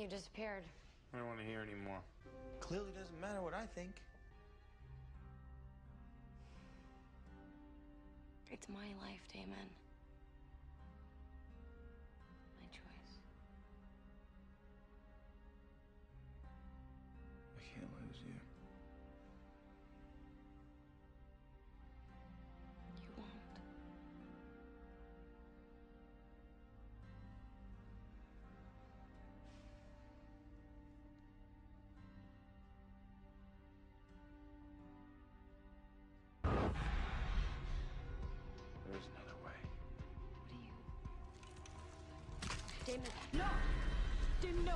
You disappeared. I don't want to hear anymore. Clearly doesn't matter what I think. It's my life, Damon. Damon, no! Damon, no!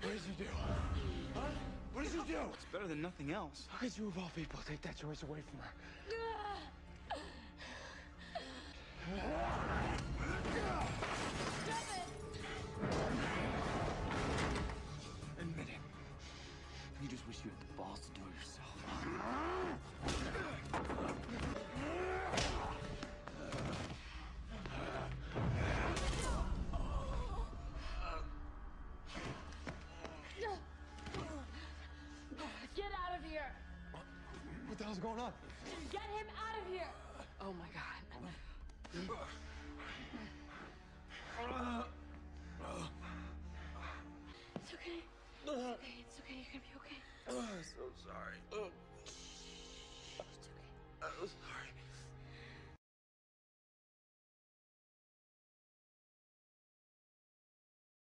What did you do? Huh? What did you do? It's better than nothing else. How could you, of all people, take that choice away from her? Wish you had the balls to do it yourself. Get out of here! What the hell's going on? Get him out of here! Oh my god. It's okay. It's okay. It's okay. You're gonna be okay. Oh, so sorry. Oh,